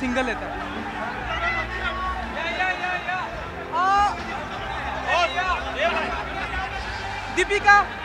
Single लेता है। दीपिका।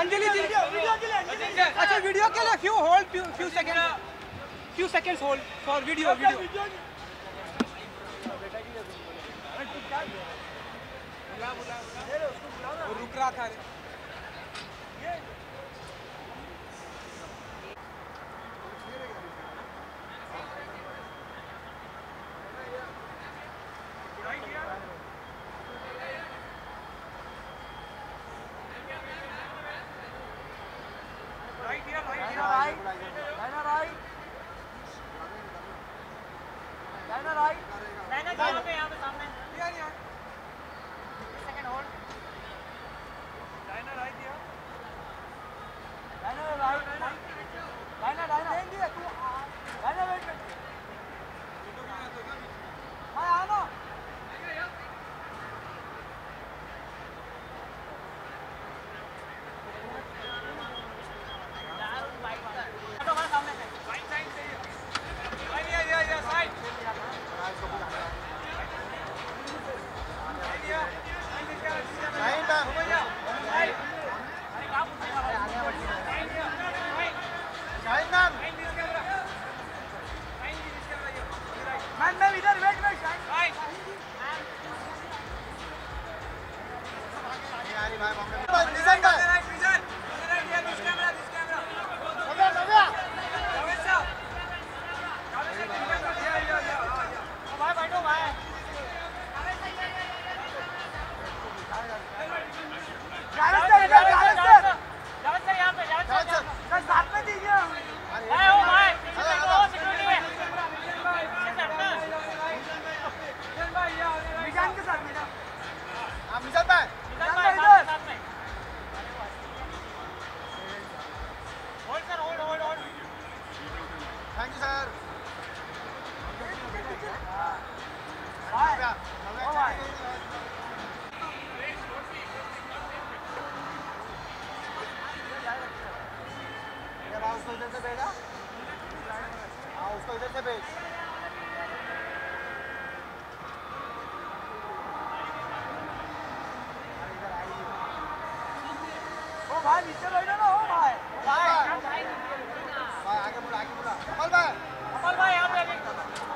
अंजलि अच्छा वीडियो के लिए few hold few second few seconds hold for video video रुक रहा था। रे साइन उसको इधर से भेजा हाँ उसको इधर से भेज। ओ भाई नीचे बैठो ना ओ भाई। भाई भाई आगे बुला आगे बुला। अमल भाई।